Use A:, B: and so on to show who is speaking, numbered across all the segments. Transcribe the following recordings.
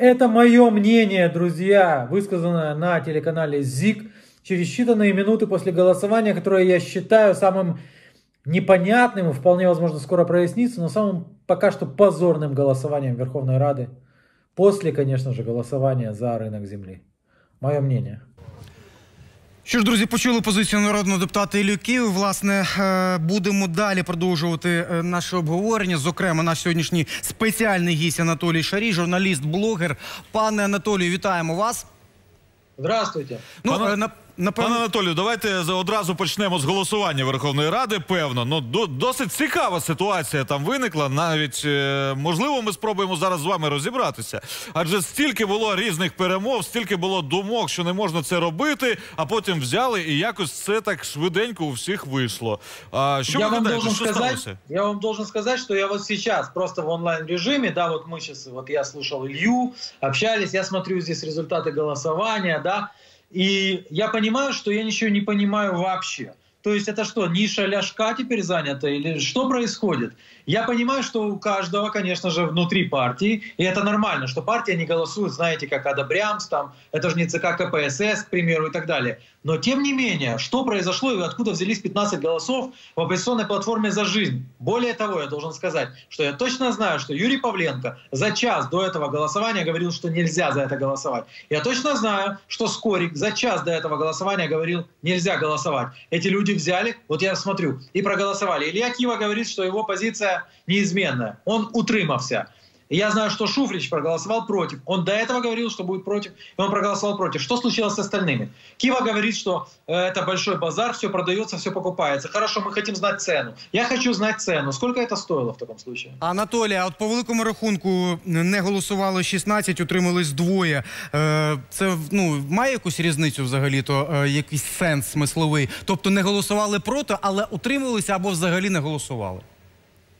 A: Это мое мнение, друзья, высказанное на телеканале ЗИК через считанные минуты после голосования, которое я считаю самым непонятным и вполне возможно скоро прояснится, но самым пока что позорным голосованием Верховной Рады после, конечно же, голосования за рынок земли. Мое мнение.
B: Що ж, друзі, почули позицію народного депутата Ілюків. Власне, е, будемо далі продовжувати е, наше обговорення. Зокрема, наш сьогоднішній спеціальний гість Анатолій Шарій, журналіст, блогер. Пане Анатолію, вітаємо вас.
A: Здравствуйте.
B: Ну,
C: Пане-
B: е, на- напевно,
C: Пане Анатолію, давайте за- одразу почнемо з голосування Верховної Ради. Певно, ну до- досить цікава ситуація там виникла. Навіть е, можливо, ми спробуємо зараз з вами розібратися. Адже стільки було різних перемов, стільки було думок, що не можна це робити, а потім взяли і якось це так швиденько у всіх вийшло. А що
A: я
C: ви
A: вам
C: гадаєте,
A: должен
C: що
A: сказать,
C: сталося?
A: я вам должен сказать, что я вот сейчас просто в онлайн режиме, да, вот мы сейчас, вот я слушал Илью, общались, я смотрю здесь результаты голосования, да, и я понимаю, что я ничего не понимаю вообще. То есть это что, ниша ляжка теперь занята или что происходит? Я понимаю, что у каждого, конечно же, внутри партии, и это нормально, что партия не голосует, знаете, как одобрямс, там, это же не ЦК КПСС, к примеру, и так далее. Но тем не менее, что произошло и откуда взялись 15 голосов в оппозиционной платформе «За жизнь»? Более того, я должен сказать, что я точно знаю, что Юрий Павленко за час до этого голосования говорил, что нельзя за это голосовать. Я точно знаю, что Скорик за час до этого голосования говорил, нельзя голосовать. Эти люди взяли, вот я смотрю, и проголосовали. Илья Кива говорит, что его позиция неизменная. Он утримався. И я знаю, что Шуфрич проголосовал против. Он до этого говорил, что будет против, и он проголосовал против. Что случилось с остальными? Кива говорит, что э, это большой базар, все продается, все покупается. Хорошо, мы хотим знать цену. Я хочу знать цену. Сколько это стоило в таком случае?
B: Анатолій, а от по великому рахунку не голосувало 16, утримались двоє. Е, Це ну має якусь різницю взагалі, то е, якийсь сенс смисловий. Тобто не голосували проти, але утрималися або взагалі не голосували.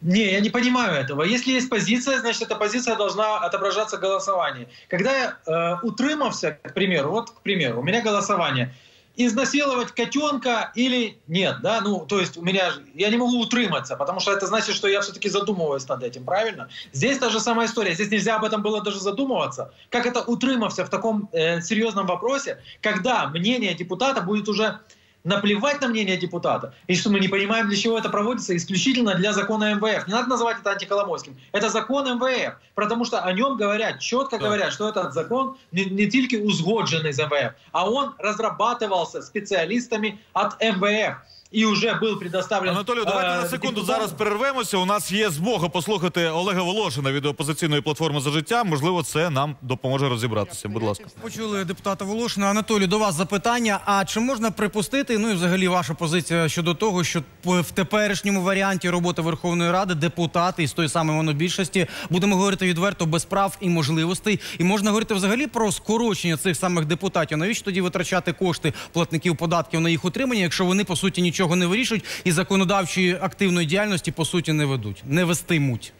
A: Не, я не понимаю этого. Если есть позиция, значит, эта позиция должна отображаться в голосовании. Когда я э, утримався, к примеру, вот, к примеру, у меня голосование, изнасиловать котенка или нет, да, ну, то есть у меня, я не могу утриматься, потому что это значит, что я все-таки задумываюсь над этим, правильно? Здесь та же самая история, здесь нельзя об этом было даже задумываться. Как это утримався в таком э, серьезном вопросе, когда мнение депутата будет уже наплевать на мнение депутата, и что мы не понимаем, для чего это проводится, исключительно для закона МВФ. Не надо называть это антиколомойским. Это закон МВФ, потому что о нем говорят, четко
C: Так.
A: говорят, что этот закон не, не тільки узгоджений з МВФ, а он разрабатывался специалистами от МВФ и уже был предоставлен...
C: Анатолію, давайте
A: э,
C: на секунду
A: депутатам.
C: зараз перервемося. У нас є змога послухати Олега Волошина від опозиційної платформи за життя. Можливо, це нам допоможе розібратися. Будь ласка.
B: Почули депутата Волошина. Анатолій, до вас запитання. А чи можна припустити, ну і взагалі ваша позиція щодо того, що в теперішньому варіанті роботи Верховної Ради депутати із тої самої монобільшості будемо говорити відверто без прав і можливостей, і можна говорити взагалі про скорочення цих самих депутатів. Навіщо тоді витрачати кошти платників податків на їх утримання, якщо вони по суті нічого не вирішують і законодавчої активної діяльності по суті не ведуть, не вестимуть?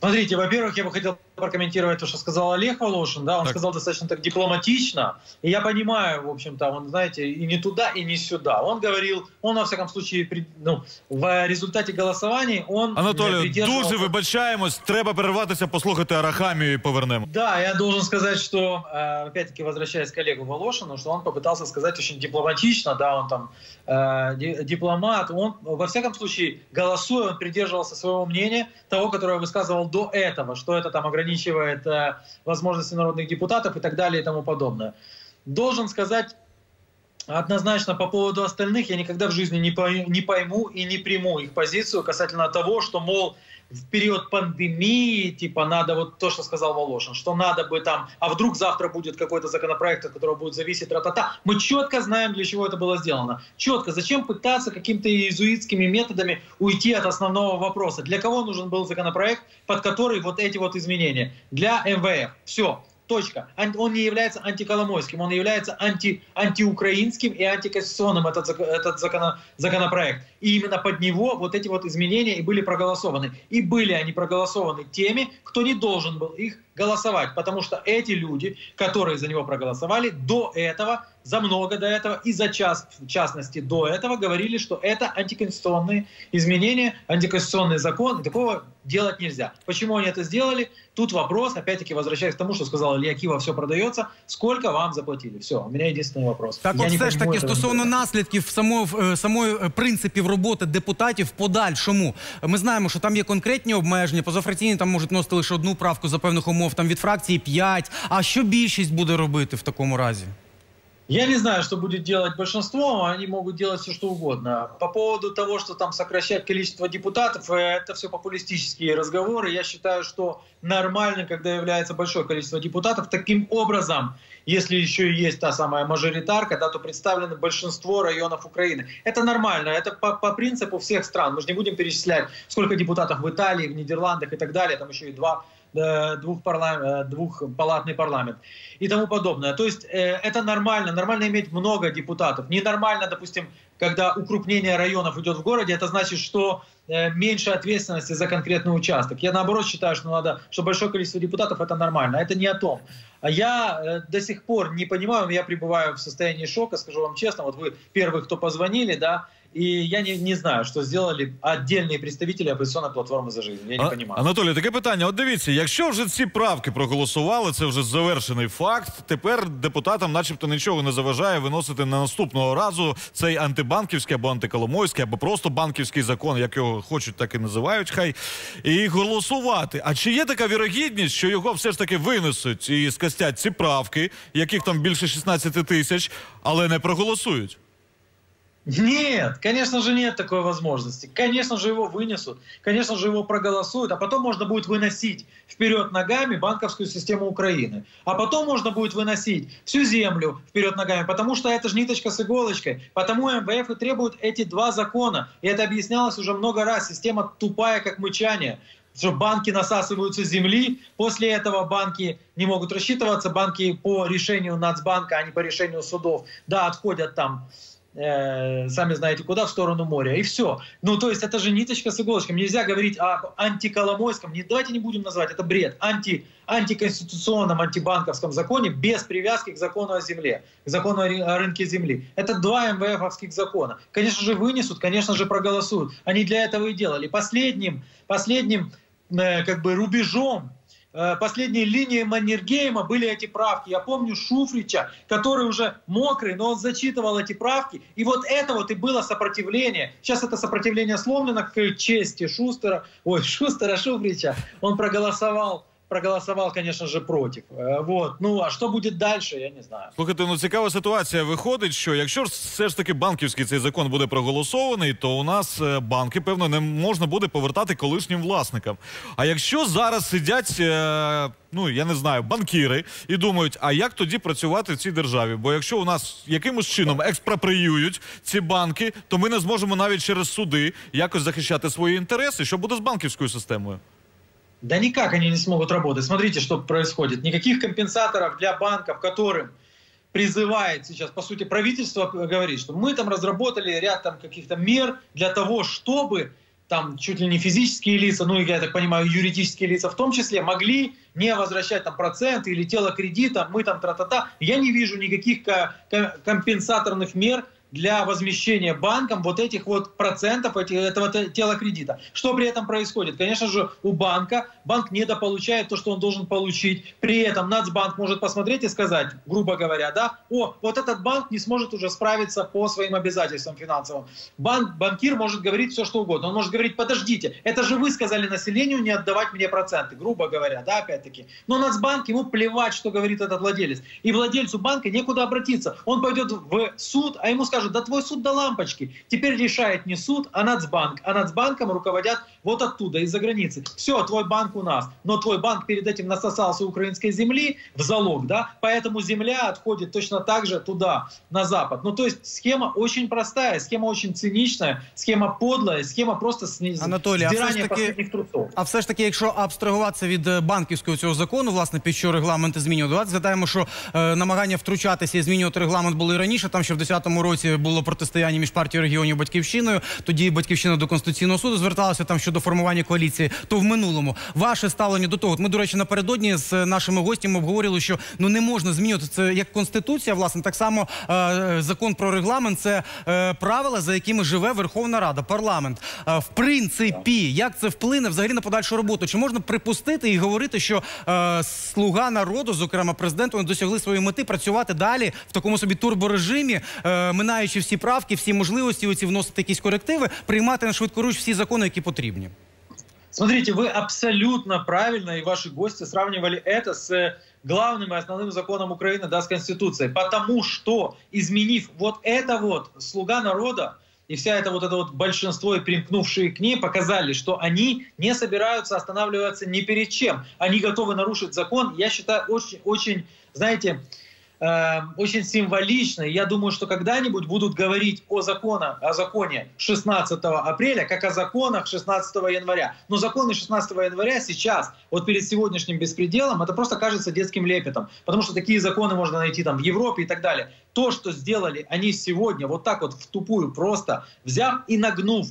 A: Смотрите, во-первых, я бы хотел прокомментировать то, что сказал Олег Волошин. Да, он
C: Так.
A: сказал достаточно так дипломатично. И я понимаю, в общем-то, он, знаете, и не туда, и не сюда. Он говорил, он, во всяком случае, при- ну, в результате голосований он... э,
C: Анатолію,
A: придерживался-
C: дуже вибачаємось. Треба перерватися, послухати Арахамію і повернемо.
A: Да, я должен сказать, что, э, опять-таки, возвращаясь к Олегу Волошину, что он попытался сказать очень дипломатично, да, он там э, ди- дипломат, он, во всяком случае, голосуя, он придерживался своего мнения, того, которое высказывал до этого, что это там ограничивает э, возможности народных депутатов и так далее и тому подобное. Должен сказать, Однозначно по поводу остальных я никогда в жизни не, пой- не пойму и не приму их позицию касательно того, что, мол, в период пандемии, типа, надо вот то, что сказал Волошин, что надо бы там, а вдруг завтра будет какой-то законопроект, от которого будет зависеть тра-та-та. Мы четко знаем, для чего это было сделано. Четко. Зачем пытаться какими-то иезуитскими методами уйти от основного вопроса? Для кого нужен был законопроект, под который вот эти вот изменения? Для МВФ. Все. Точка. Он не является антиколомойским, он является анти, антиукраинским и антиконституционным этот, этот закона- законопроект. и именно под него вот эти вот изменения и были проголосованы. И были они проголосованы теми, кто не должен был их голосовать, потому что эти люди, которые за него проголосовали, до этого, за много до этого и за час, в частности, до этого говорили, что это антиконституционные изменения, антиконституционный закон, и такого делать нельзя. Почему они это сделали? Тут вопрос, опять-таки, возвращаясь к тому, что сказал Илья Кива, все продается, сколько вам заплатили? Все, у меня единственный вопрос.
B: Так
A: Я
B: от
A: не
B: все ж
A: пойму
B: таки
A: этого
B: стосовно
A: никогда.
B: наслідків самої, е, самої е, принципів роботи депутатів в подальшому. Ми знаємо, що там є конкретні обмеження. Позафракційні там можуть носити лише одну правку за певних умов, там від фракції п'ять. А що більшість буде робити в такому разі?
A: Я не знаю, что будет делать большинство, они могут делать все, что угодно. По поводу того, что там сокращать количество депутатов, э, это все популистические разговоры. Я считаю, что нормально, когда является большое количество депутатов, таким образом, если еще и есть та самая мажоритарка, да, то представлено большинство районов Украины. Это нормально, это по, по принципу всех стран. Мы же не будем перечислять, сколько депутатов в Италии, в Нидерландах и так далее, там еще и два двух парла- э, двухпалатный парламент и тому подобное. То есть э, это нормально, нормально иметь много депутатов. Ненормально, допустим, когда укрупнение районов идет в городе, это значит, что э, меньше ответственности за конкретный участок. Я наоборот считаю, что надо, что большое количество депутатов это нормально. Это не о том. А я э, до сих пор не понимаю, я пребываю в состоянии шока, скажу вам честно. Вот вы первые, кто позвонили, да, и я не, не знаю, что сделали отдельные представители оппозиционной платформы за жизнь. Я не
C: А-
A: понимаю.
C: Анатолій, таке питання. От дивіться, якщо вже ці правки проголосували, це вже завершений факт. Тепер депутатам, начебто, нічого не заважає виносити на наступного разу цей антибанківський або антиколомойський, або просто банківський закон, як його хочуть, так і називають. Хай і голосувати. А чи є така вірогідність, що його все ж таки винесуть і скастять ці правки, яких там більше 16 тисяч, але не проголосують?
A: Нет, конечно же нет такой возможности. Конечно же его вынесут, конечно же его проголосуют, а потом можно будет выносить вперед ногами банковскую систему Украины. А потом можно будет выносить всю землю вперед ногами, потому что это же ниточка с иголочкой. Потому МВФ и требует эти два закона. И это объяснялось уже много раз. Система тупая, как мычание что банки насасываются земли, после этого банки не могут рассчитываться, банки по решению Нацбанка, а не по решению судов, да, отходят там э, сами знаете куда, в сторону моря, и все. Ну, то есть это же ниточка с иголочками. Нельзя говорить о антиколомойском, не, давайте не будем называть, это бред, анти, антиконституционном, антибанковском законе без привязки к закону о земле, к закону о ры- о рынке земли. Это два МВФовских закона. Конечно же вынесут, конечно же проголосуют. Они для этого и делали. Последним, последним э, как бы рубежом последней линии Маннергейма были эти правки. Я помню Шуфрича, который уже мокрый, но он зачитывал эти правки. И вот это вот и было сопротивление. Сейчас это сопротивление сломлено к чести Шустера, ой, Шустера Шуфрича. Он проголосовал проголосовал, конечно же, против. Э, Вот. Ну, а что будет дальше, я не знаю.
C: Слухайте, ну цікава ситуація. Виходить, що якщо ж все ж таки банківський цей закон буде проголосований, то у нас е, банки, певно, не можна буде повертати колишнім власникам. А якщо зараз сидять, е, ну я не знаю, банкіри і думають, а як тоді працювати в цій державі? Бо якщо у нас якимось чином експроприюють ці банки, то ми не зможемо навіть через суди якось захищати свої інтереси. Що буде з банківською системою?
A: Да никак они не смогут работать. Смотрите, что происходит. Никаких компенсаторов для банков, которым призывает сейчас, по сути, правительство говорит, что мы там разработали ряд там каких-то мер для того, чтобы там чуть ли не физические лица, ну, я так понимаю, юридические лица в том числе, могли не возвращать там проценты или тело кредита, мы там тра-та-та. Я не вижу никаких ко- ко- компенсаторных мер для возмещения банкам вот этих вот процентов эти- этого те- тела кредита. Что при этом происходит? Конечно же, у банка банк недополучает то, что он должен получить. При этом Нацбанк может посмотреть и сказать, грубо говоря, да, о, вот этот банк не сможет уже справиться по своим обязательствам финансовым. Банк, банкир может говорить все, что угодно. Он может говорить, подождите, это же вы сказали населению не отдавать мне проценты, грубо говоря, да, опять-таки. Но Нацбанк, ему плевать, что говорит этот владелец. И владельцу банка некуда обратиться. Он пойдет в суд, а ему скажут, да твой суд до лампочки. Теперь решает не суд, а Нацбанк. А Нацбанком руководят вот оттуда, из-за границы. Все, твой банк у нас. Но твой банк перед этим насосался украинской земли в залог, да, поэтому земля отходит точно так же туда, на запад. Ну, то есть схема очень простая, схема очень циничная, схема подлая, схема просто сни...
B: Анатолій, а все ж
A: сдирание
B: таки-
A: последних трусов.
B: А все ж таки, якщо абстрагуватися від е, банківського цього закону, власне, під що регламенти змінювати, давайте згадаємо, що е, намагання втручатися і змінювати регламент були і раніше. Там ще в 10-му році було протистояння між партією регіонів батьківщиною. Тоді батьківщина до конституційного суду зверталася там щодо формування коаліції. То в минулому ваше ставлення до того. Ми, до речі, напередодні з нашими гостями обговорили, що ну не можна змінювати це як конституція, власне, так само е, закон про регламент це е, правила, за якими живе Верховна Рада, парламент. Е, в принципі, як це вплине взагалі на подальшу роботу? Чи можна припустити і говорити, що е, слуга народу, зокрема президент, вони досягли своєї мети працювати далі в такому собі турборежимі, е, минаючи всі правки, всі можливості, оці вносити якісь корективи, приймати на швидкоруч всі закони, які потрібні?
A: Смотрите, вы абсолютно правильно, и ваши гости сравнивали это с главным и основным законом Украины, да, с Конституцией. Потому что, изменив вот это вот, слуга народа и вся это вот это вот большинство и примкнувшие к ней показали, что они не собираются останавливаться ни перед чем. Они готовы нарушить закон. Я считаю, очень, очень, знаете, э, очень символично. Я думаю, что когда-нибудь будут говорить о, закона, о законе 16 апреля, как о законах 16 января. Но законы 16 января сейчас, вот перед сегодняшним беспределом, это просто кажется детским лепетом. Потому что такие законы можно найти там в Европе и так далее. То, что сделали они сегодня, вот так вот в тупую просто, взяв и нагнув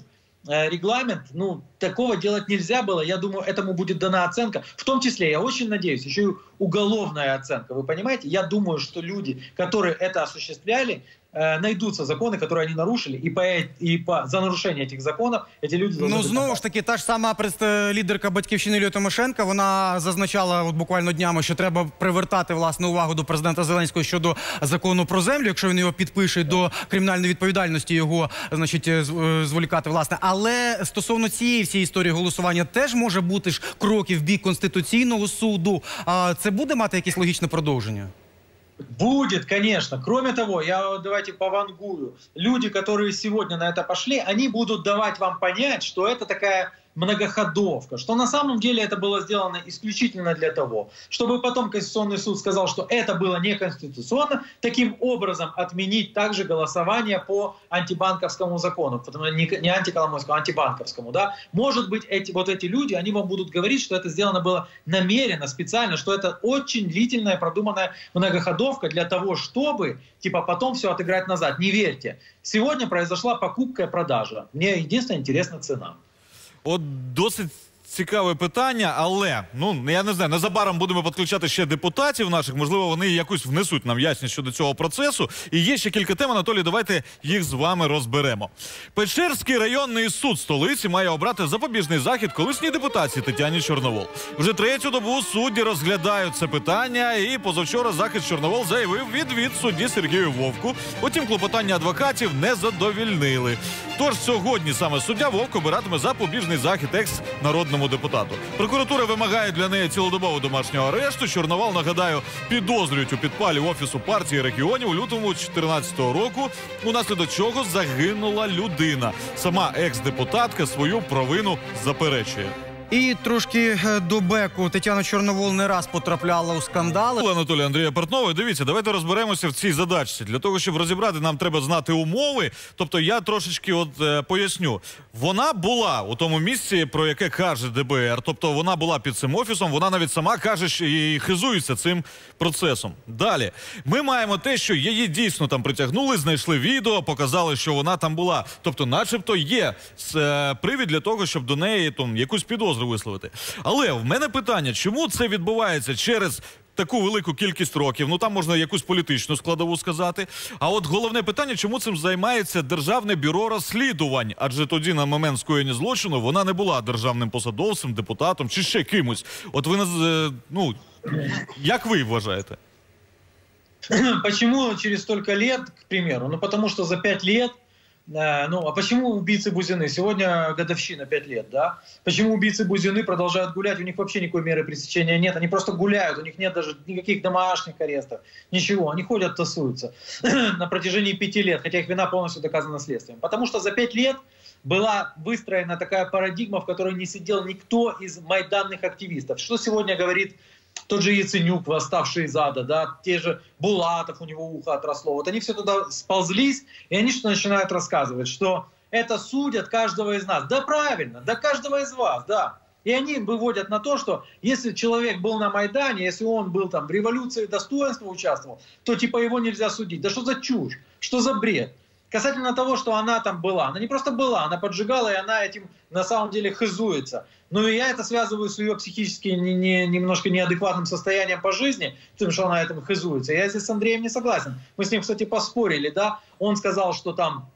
A: э, регламент, ну, такого делать нельзя было. Я думаю, этому будет дана оценка. В том числе, я очень надеюсь, еще и уголовная оценка. Вы понимаете? Я думаю, что люди, которые это осуществляли, э, найдутся законы, которые они нарушили, и по, и по за нарушение этих законов эти люди должны
B: Ну знову ж таки, та ж сама предст- лідерка батьківщини Юлія Тимошенка. Вона зазначала от буквально днями, що треба привертати власне увагу до президента Зеленського щодо закону про землю, якщо він його підпише до кримінальної відповідальності, його значить е, з- е, зволікати власне. Але стосовно цієї всієї історії голосування теж може бути ж кроки в бік конституційного суду. А це буде мати якесь логічне продовження?
A: Будет, конечно. Кроме того, я вот давайте повангую. Люди, которые сегодня на это пошли, они будут давать вам понять, что это такая многоходовка, что на самом деле это было сделано исключительно для того, чтобы потом Конституционный суд сказал, что это было неконституционно, таким образом отменить также голосование по антибанковскому закону, потому не, не антиколомойскому, а антибанковскому, да. Может быть, эти, вот эти люди, они вам будут говорить, что это сделано было намеренно, специально, что это очень длительная, продуманная многоходовка для того, чтобы, типа, потом все отыграть назад. Не верьте. Сегодня произошла покупка и продажа. Мне единственное интересна цена.
C: Og doce цікаве питання, але ну я не знаю, незабаром будемо підключати ще депутатів наших. Можливо, вони якусь внесуть нам ясність щодо цього процесу. І є ще кілька тем, Анатолій, давайте їх з вами розберемо. Печерський районний суд столиці має обрати запобіжний захід колишній депутатці Тетяні Чорновол. Вже третю добу судді розглядають це питання, і позавчора захист Чорновол заявив відвід судді Сергію Вовку. Утім, клопотання адвокатів не задовільнили. Тож сьогодні саме суддя Вовк обиратиме запобіжний захід екс народному депутату. Прокуратура вимагає для неї цілодобового домашнього арешту. Чорновал, нагадаю, підозрюють у підпалі офісу партії регіонів у лютому 2014 року, унаслідок чого загинула людина. Сама екс-депутатка свою провину заперечує.
B: І трошки е, до беку Тетяна Чорновол не раз потрапляла у скандали.
C: Анатолій Андрія Портнова. Дивіться, давайте розберемося в цій задачці. Для того, щоб розібрати, нам треба знати умови. Тобто, я трошечки от е, поясню. Вона була у тому місці, про яке каже ДБР. Тобто вона була під цим офісом. Вона навіть сама каже, і хизується цим процесом. Далі ми маємо те, що її дійсно там притягнули, знайшли відео, показали, що вона там була. Тобто, начебто, є е, привід для того, щоб до неї там якусь підозру висловити. Але в мене питання, чому це відбувається через таку велику кількість років? Ну там можна якусь політичну складову сказати. А от головне питання, чому цим займається державне бюро розслідувань? Адже тоді, на момент скоєння злочину, вона не була державним посадовцем, депутатом чи ще кимось. От ви е, ну як ви вважаєте?
A: Почему через столько лет, к примеру? Ну, потому что за пять лет ну, а почему убийцы Бузины? Сегодня годовщина, 5 лет, да? Почему убийцы Бузины продолжают гулять? У них вообще никакой меры пресечения нет. Они просто гуляют, у них нет даже никаких домашних арестов, ничего. Они ходят, тасуются на протяжении пяти лет, хотя их вина полностью доказана следствием. Потому что за пять лет была выстроена такая парадигма, в которой не сидел никто из майданных активистов. Что сегодня говорит тот же Яценюк, восставший из ада, да, те же Булатов, у него ухо отросло. Вот они все туда сползлись, и они что начинают рассказывать, что это судят каждого из нас. Да правильно, да каждого из вас, да. И они выводят на то, что если человек был на Майдане, если он был там в революции достоинства участвовал, то типа его нельзя судить. Да что за чушь? Что за бред? Касательно того, что она там была. Она не просто была, она поджигала, и она этим на самом деле хызуется. Ну и я это связываю с ее психически не, не, немножко неадекватным состоянием по жизни, тем, что она этим хызуется. Я здесь с Андреем не согласен. Мы с ним, кстати, поспорили, да. Он сказал, что там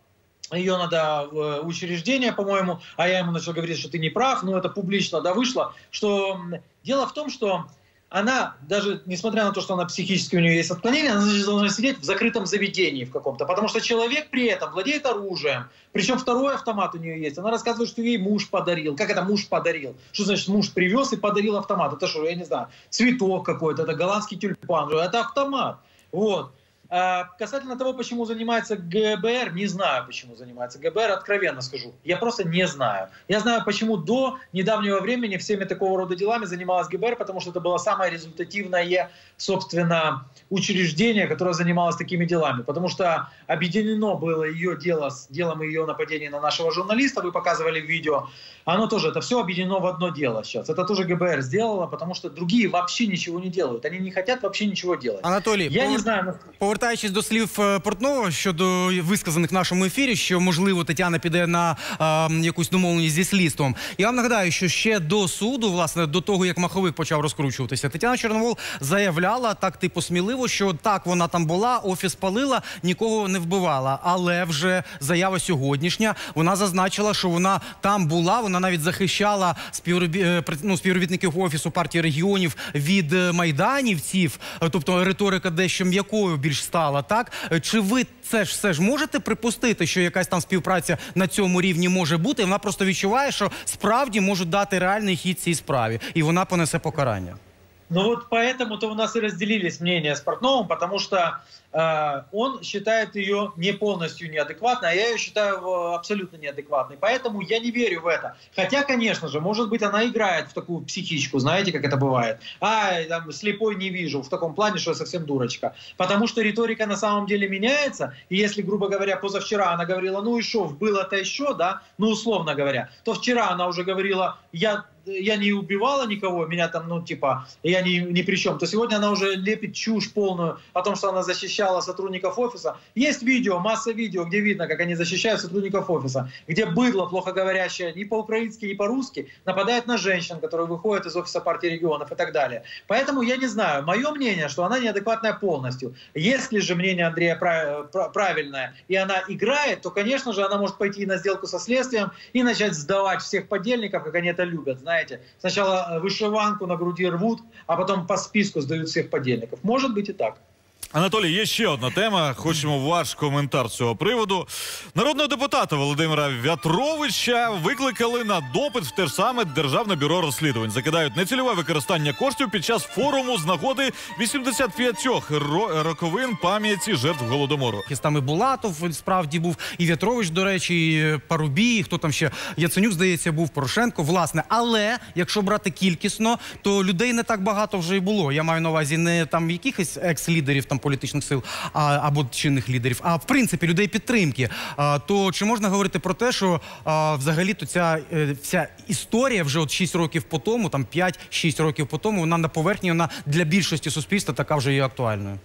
A: ее надо в учреждение, по-моему, а я ему начал говорить, что ты не прав, ну это публично, да, вышло, что дело в том, что она, даже несмотря на то, что она психически у нее есть отклонение, она должна сидеть в закрытом заведении в каком-то, потому что человек при этом владеет оружием, причем второй автомат у нее есть. Она рассказывает, что ей муж подарил. Как это муж подарил? Что значит муж привез и подарил автомат? Это что, я не знаю, цветок какой-то, это голландский тюльпан, это автомат. Вот. А касательно того, почему занимается ГБР, не знаю, почему занимается ГБР, откровенно скажу. Я просто не знаю. Я знаю, почему до недавнего времени всеми такого рода делами занималась ГБР, потому что это было самое результативное, собственно, учреждение, которое занималось такими делами. Потому что объединено было ее дело с делом ее нападения на нашего журналиста, вы показывали видео. Оно тоже, это все объединено в одно дело сейчас. Это тоже ГБР сделало, потому что другие вообще ничего не делают. Они не хотят вообще ничего делать.
B: Анатолий,
A: я не знаю,
B: повертаючись до слів е, Портнова щодо висказаних в нашому ефірі, що можливо Тетяна піде на а, якусь домовленість зі слідством. Я вам нагадаю, що ще до суду, власне, до того як маховик почав розкручуватися, Тетяна Чорновол заявляла так, типу, сміливо, що так вона там була, офіс палила, нікого не вбивала. Але вже заява сьогоднішня вона зазначила, що вона там була. Вона навіть захищала співробі... Е, ну, співробітників офісу партії регіонів від е, майданівців, тобто риторика дещо м'якою більш стала, так чи ви це ж все ж можете припустити, що якась там співпраця на цьому рівні може бути? Вона просто відчуває, що справді можуть дати реальний хід цій справі, і вона понесе покарання.
A: Ну вот поэтому-то у нас и разделились мнения с Портновым, потому что э, он считает ее не полностью неадекватной, а я ее считаю э, абсолютно неадекватной. Поэтому я не верю в это. Хотя, конечно же, может быть, она играет в такую психичку, знаете, как это бывает. А, там, слепой не вижу, в таком плане, что я совсем дурочка. Потому что риторика на самом деле меняется, и если, грубо говоря, позавчера она говорила, ну и что, было-то еще, да, ну условно говоря, то вчера она уже говорила, я я не убивала никого, меня там, ну, типа, я ни, ни при чем, то сегодня она уже лепит чушь полную о том, что она защищала сотрудников офиса. Есть видео, масса видео, где видно, как они защищают сотрудников офиса, где быдло, плохо говорящее ни по-украински, ни по-русски, нападает на женщин, которые выходят из офиса партии регионов и так далее. Поэтому я не знаю, мое мнение, что она неадекватная полностью. Если же мнение Андрея правильное, и она играет, то, конечно же, она может пойти на сделку со следствием и начать сдавать всех подельников, как они это любят, знаете знаете, сначала э, вышиванку на груди рвут, а потом по списку сдают всех подельников. Может быть и так.
C: Анатолій, є ще одна тема. Хочемо ваш коментар цього приводу. Народного депутата Володимира В'ятровича викликали на допит в те ж саме Державне бюро розслідувань. Закидають нецільове використання коштів під час форуму з нагоди 85 роковин пам'яті жертв голодомору.
B: Там і Булатов справді був, і В'ятрович, до речі, і Парубій, хто там ще Яценюк, здається, був Порошенко. Власне, але якщо брати кількісно, то людей не так багато вже й було. Я маю на увазі не там якихось екс-лідерів там політичних сил а, або чинних лідерів, а в принципі людей підтримки. А, то чи можна говорити про те, що а, взагалі то ця е, вся історія вже от 6 років по тому, там 5-6 років по тому, вона на поверхні вона для більшості суспільства така вже є актуальною.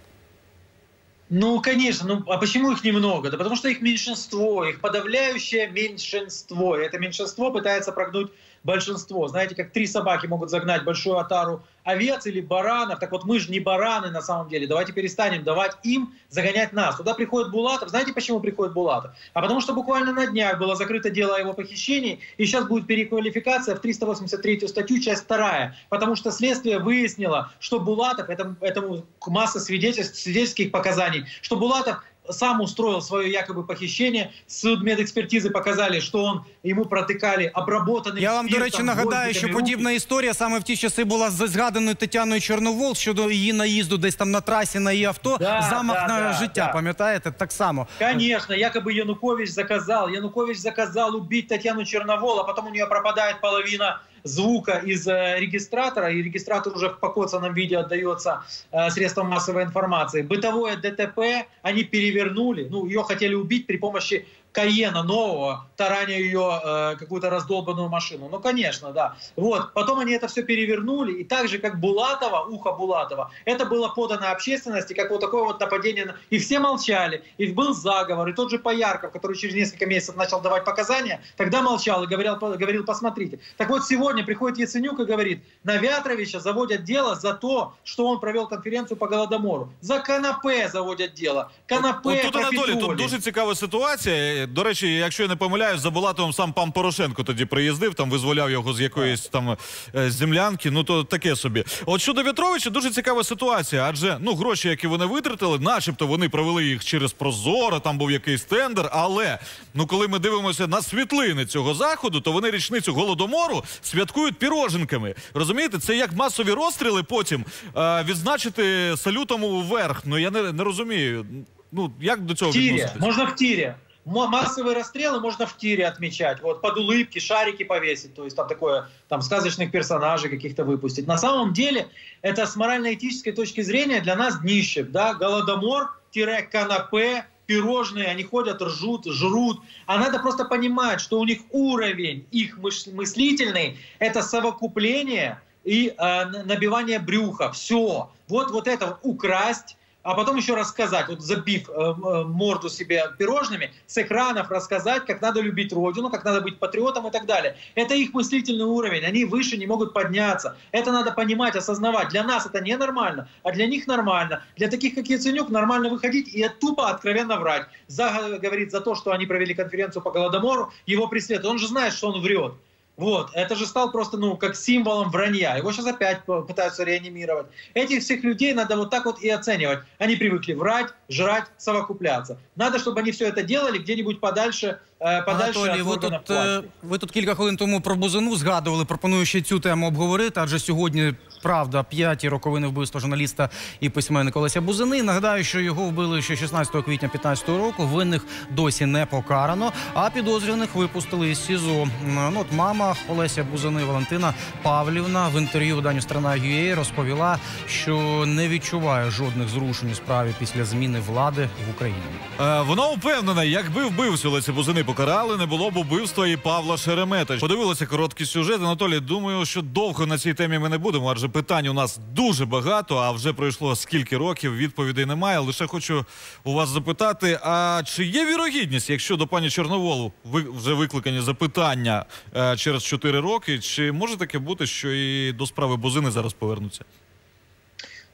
A: Ну, конечно. Ну, а почему их немного? Да потому что их меньшинство, их подавляющее меньшинство. И это меньшинство пытается прогнуть большинство. Знаете, как три собаки могут загнать большую отару овец или баранов. Так вот, мы же не бараны на самом деле. Давайте перестанем давать им загонять нас. Туда приходит Булатов. Знаете, почему приходит Булатов? А потому что буквально на днях было закрыто дело о его похищении, и сейчас будет переквалификация в 383 статью, часть вторая. Потому что следствие выяснило, что Булатов, этому, этому масса свидетельств, свидетельских показаний, что Булатов сам устроил свое якобы похищение. Судмедекспертизи показали, що он йому протикали обработаний
B: Я вам, до речі, нагадаю, що подібна історія саме в ті часи була з згаданою Тетяною Чорновол щодо її наїзду десь там на трасі на її авто. Да, Замах да, на да, життя, да. пам'ятаєте? Так само.
A: Конечно, якобы Янукович заказал. Янукович заказал убить Татьяну Черновол, а потом у нее пропадает половина звука из э, регистратора, и регистратор уже в покоцанном виде отдается э, средствам массовой информации. Бытовое ДТП они перевернули, ну, ее хотели убить при помощи Каена нового, тараня ее э, какую-то раздолбанную машину. Ну, конечно, да. Вот. Потом они это все перевернули, и так же, как Булатова, ухо Булатова, это было подано общественности, как вот такое вот нападение. На... И все молчали, и был заговор, и тот же Поярков, который через несколько месяцев начал давать показания, тогда молчал и говорил, говорил посмотрите. Так вот, сегодня приходит Яценюк и говорит, на Вятровича заводят дело за то, что он провел конференцию по Голодомору. За КНП заводят дело. КНП,
C: От тут, Анатолій, тут дуже цікава ситуація. До речі, якщо я не помиляюсь, за Булатовим сам пан Порошенко тоді приїздив, там визволяв його з якоїсь там е, землянки. Ну то таке собі. От щодо В'ятровича, дуже цікава ситуація, адже ну гроші, які вони витратили, начебто вони провели їх через Прозоро, там був якийсь тендер. Але ну коли ми дивимося на світлини цього заходу, то вони річницю голодомору святкують піроженками. Розумієте, це як масові розстріли потім е, відзначити салютом вверх. Ну я не, не розумію. Ну як до цього
A: В тире.
C: відноситись?
A: Можно в тире. Массовые расстрелы можно в тире отмечать. Вот под улыбки, шарики повесить. То есть там такое, там сказочных персонажей каких-то выпустить. На самом деле, это с морально-этической точки зрения для нас днище. Да? Голодомор-канапе, пирожные, они ходят, ржут, жрут. А надо просто понимать, что у них уровень их мыслительный – это совокупление и э, набивание брюха. Все. Вот, вот это вот украсть, а потом еще рассказать, вот забив э, э, морду себе пирожными, с экранов рассказать, как надо любить родину, как надо быть патриотом и так далее. Это их мыслительный уровень, они выше не могут подняться. Это надо понимать, осознавать. Для нас это ненормально, а для них нормально. Для таких, как Яценюк, нормально выходить и тупо откровенно врать. За, говорит за то, что они провели конференцию по Голодомору, его преследуют. Он же знает, что он врет. Вот, это же стал просто, ну, как символом вранья. Его сейчас опять п- пытаются реанимировать. Этих всех людей надо вот так вот и оценивать. Они привыкли врать, жрать, совокупляться. Надо, чтобы они все это делали где-нибудь подальше, э, подальше
B: Анатолій,
A: от
B: ви
A: органов
B: тут, е,
A: власти.
B: ви тут кілька хвилин тому про Бузину згадували. Пропоную ще цю тему обговорити, адже сьогодні, правда, п'яті роковини вбивства журналіста і письменника Олеся Бузини. Нагадаю, що його вбили ще 16 квітня 2015 року. Винних досі не покарано, а підозрюваних випустили із СІЗО. Ну, от мама Олеся Бузини Валентина Павлівна в інтерв'ю виданню Страна UA розповіла, що не відчуває жодних зрушень у справі після зміни влади в Україні.
C: Е, вона впевнена, якби вбивцю Лесі Бузини покарали, не було б убивства і Павла Шеремета. Подивилася короткий сюжет. Анатолій, думаю, що довго на цій темі ми не будемо, адже питань у нас дуже багато, а вже пройшло скільки років, відповідей немає. Лише хочу у вас запитати: а чи є вірогідність, якщо до пані Чорноволу ви вже викликані запитання е, через 4 роки, чи може таке бути, що і до справи Бузини зараз повернуться?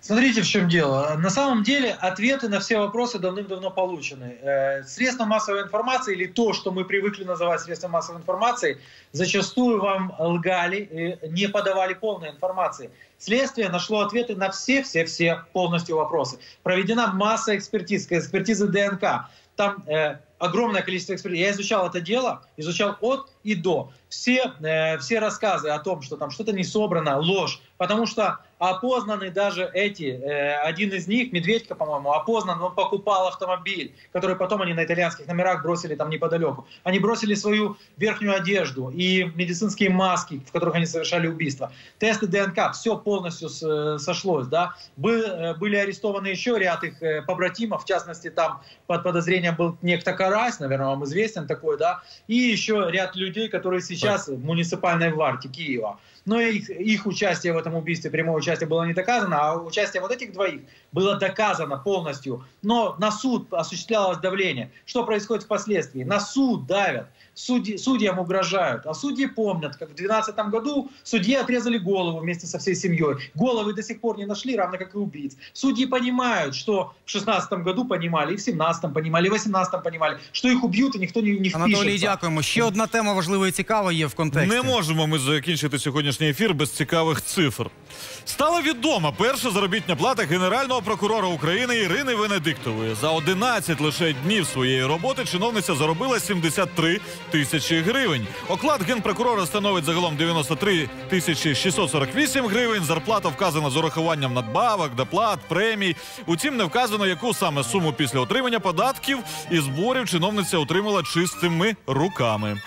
A: Смотрите, в чем дело. На самом деле ответы на все вопросы давным-давно получены. Э, Средства массовой информации или то, что мы привыкли называть средством массовой информации, зачастую вам лгали и не подавали полной информации. Следствие нашло ответы на все-все-все полностью вопросы. Проведена масса экспертиз, экспертизы ДНК. Там э, огромное количество экспертиз. Я изучал это дело, изучал от и до. Все, э, все рассказы о том, что там что-то не собрано, ложь. Потому что опознаны даже эти, э, один из них, Медведька, по-моему, опознан, он покупал автомобиль, который потом они на итальянских номерах бросили там неподалеку. Они бросили свою верхнюю одежду и медицинские маски, в которых они совершали убийства. Тесты ДНК, все полностью с- э, сошлось, да. Бы- э, были арестованы еще ряд их э, побратимов, в частности, там под подозрением был некто Карась, наверное, вам известен такой, да, и еще ряд людей, которые сейчас в муниципальной варте Киева. Но их, их участие в этом убийстве, участие было не доказано, а участие вот этих двоих было доказано полностью. Но на суд осуществлялось давление. Что происходит впоследствии? На суд давят. Судьи, судьям угрожают. А судьи помнят, как в 2012 году судье отрезали голову вместе со всей семьей. Головы до сих пор не нашли, равно как и убийц. Судьи понимают, что в 2016 году понимали, и в 2017 понимали, и в 2018 понимали, что их убьют, и никто не, не
B: Анатолій,
A: впишется.
B: дякуємо. Ще одна тема важлива і цікава є в контексті.
C: Не можемо ми закінчити сьогоднішній ефір без цікавих цифр. Стала відома перша заробітня плата генерального прокурора України Ірини Венедиктової. За 11 лише днів своєї роботи чиновниця заробила 73 тисячі гривень. Оклад генпрокурора становить загалом 93 тисячі 648 гривень. Зарплата вказана з урахуванням надбавок, доплат, премій. Утім, не вказано, яку саме суму після отримання податків і зборів чиновниця отримала чистими руками.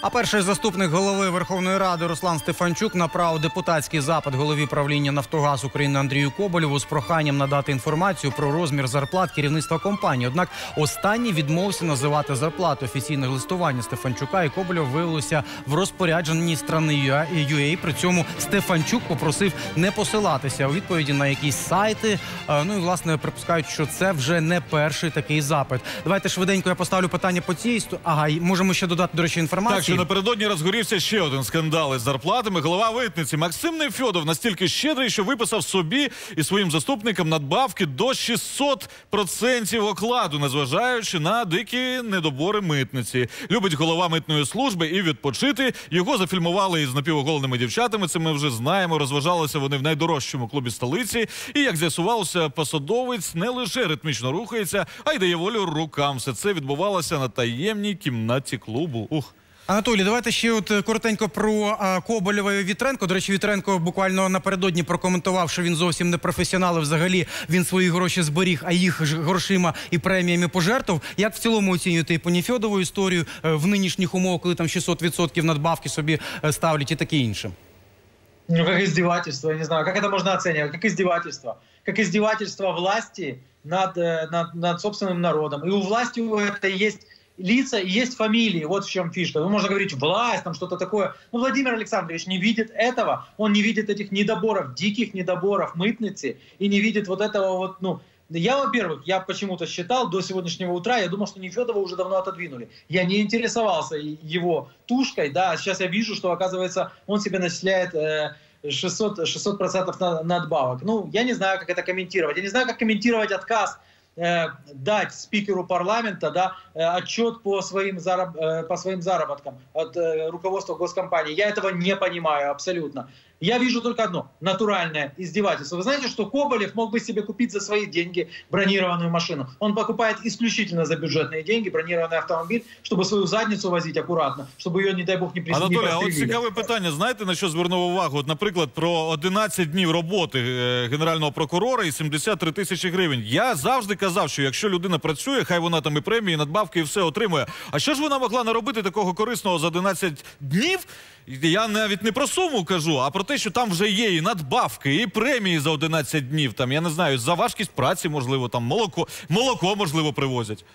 B: А перший заступник голови Верховної Ради Руслан Стефанчук направив депутатський запит голові правління Нафтогаз України Андрію Коболєву з проханням надати інформацію про розмір зарплат керівництва компанії. Однак останній відмовився називати зарплату. Офіційне листування Стефанчука і Коболєва виявилося в розпорядженні страни UA. При цьому Стефанчук попросив не посилатися у відповіді на якісь сайти. Е, Ну і власне припускають, що це вже не перший такий запит. Давайте швиденько я поставлю питання по цій Ага, можемо ще додати до речі інформації.
C: Що напередодні розгорівся ще один скандал із зарплатами. Голова митниці Максим Нефьодов настільки щедрий, що виписав собі і своїм заступникам надбавки до 600% окладу, незважаючи на дикі недобори митниці. Любить голова митної служби і відпочити. Його зафільмували із напівоголеними дівчатами. Це ми вже знаємо. Розважалися вони в найдорожчому клубі столиці. І як з'ясувалося, посадовець не лише ритмічно рухається, а й дає волю рукам. Все це відбувалося на таємній кімнаті клубу. Ух.
B: Анатолій, давайте ще от е, коротенько про а, Коболєва і Вітренко. До речі, Вітренко буквально напередодні прокоментував, що він зовсім не професіонал. і Взагалі він свої гроші зберіг, а їх ж грошима і преміями пожертвував. Як в цілому оцінюєте і Поніфьодову історію е, в нинішніх умовах, коли там 600% надбавки собі е, ставлять і таке інше?
A: Ну, как издевательство, я не знаю, как это можно оценивать, как издевательство. Как издевательство власти над, э, над, над собственным народом. И у власти у это есть лица и есть фамилии. Вот в чем фишка. Ну, можно говорить, власть, там что-то такое. Но Владимир Александрович не видит этого. Он не видит этих недоборов, диких недоборов мытницы. И не видит вот этого вот, ну, я, во-первых, я почему-то считал до сегодняшнего утра, я думал, что Нефедова уже давно отодвинули. Я не интересовался его тушкой, да, а сейчас я вижу, что, оказывается, он себе начисляет э, 600, 600% на- надбавок. Ну, я не знаю, как это комментировать. Я не знаю, как комментировать отказ дать спикеру парламента да, э, отчет по своим, зараб, э, по своим заработкам от э, руководства госкомпании. Я этого не понимаю абсолютно. Я вижу только одно – натуральное издевательство. Вы знаете, что Коболев мог бы себе купить за свои деньги бронированную машину. Он покупает исключительно за бюджетные деньги бронированный автомобиль, чтобы свою задницу возить аккуратно, чтобы ее, не дай бог, не прис- не
C: Анатолій, а от
A: прострелили.
C: цікаве питання. Знаєте на що звернув увагу? От, наприклад, про 11 днів роботи е, генерального прокурора і 73 тисячі гривень. Я завжди казав, що якщо людина працює, хай вона там і премії, надбавки і все отримує. А що ж вона могла наробити такого корисного за 11 днів? Я навіть не про суму кажу, а про те, що там вже є і надбавки, і премії за 11 днів. Там я не знаю, за важкість праці, можливо, там молоко, молоко можливо привозять.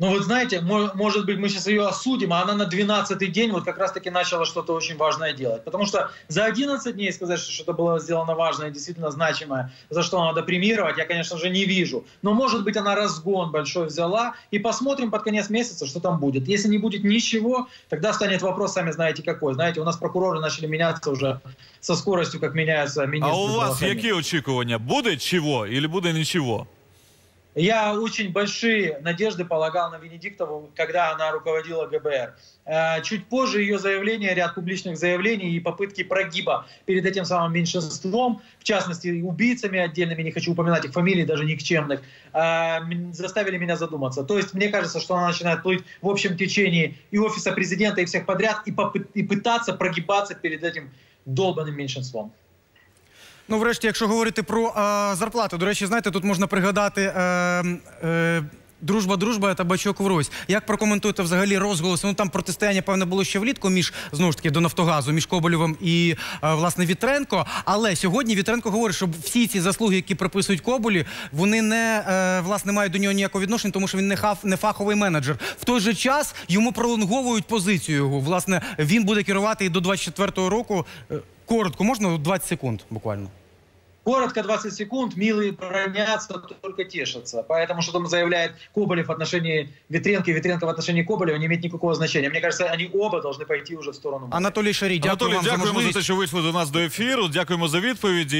A: Ну вот знаете, мо- может быть мы сейчас ее осудим, а она на 12 день вот как раз-таки начала что-то очень важное делать. Потому что за 11 дней сказать, что что-то было сделано важное, действительно значимое, за что надо премировать, я, конечно же, не вижу. Но может быть она разгон большой взяла, и посмотрим под конец месяца, что там будет. Если не будет ничего, тогда станет вопрос, сами знаете какой. Знаете, у нас прокуроры начали меняться уже со скоростью, как меняются министры.
C: А у вас
A: здравоохранения.
C: які очікування? Буде чого, або буде нічого?
A: Я очень большие надежды полагал на Венедиктову, когда она руководила ГБР. Э, Чуть позже ее заявления, ряд публичных заявлений и попытки прогиба перед этим самым меньшинством, в частности, убийцами отдельными, не хочу упоминать их фамилии, даже никчемных, э, заставили меня задуматься. То есть мне кажется, что она начинает плыть в общем течении и офиса президента, и всех подряд, и, попы- и пытаться прогибаться перед этим долбанным меньшинством.
B: Ну, врешті, якщо говорити про е, зарплату, до речі, знаєте, тут можна пригадати. Е, е, Дружба, дружба, табачок врозь. Як прокоментуєте взагалі розголоси? Ну там протистояння, певне, було ще влітку між знову ж таки до Нафтогазу, між Коболєвим і е, власне Вітренко. Але сьогодні Вітренко говорить, що всі ці заслуги, які приписують Коболі, вони не е, власне мають до нього ніякого відношення, тому що він не хав не фаховий менеджер. В той же час йому пролонговують позицію його. Власне, він буде керувати і до 24-го року. Е, Коротко, можна 20 секунд буквально.
A: Коротко 20 секунд, милые бронятся, только тешатся. Поэтому, что там заявляет Коболев в отношении Витренко, и Витренко в отношении Коболева, не имеет никакого значения. Мне кажется, они оба должны пойти уже в сторону.
B: Анатолій Шарій, дякую
C: Анатолій,
B: вам за
C: дякуємо за
B: можливість.
C: те, що вийшли до нас до ефіру. Дякуємо за відповіді.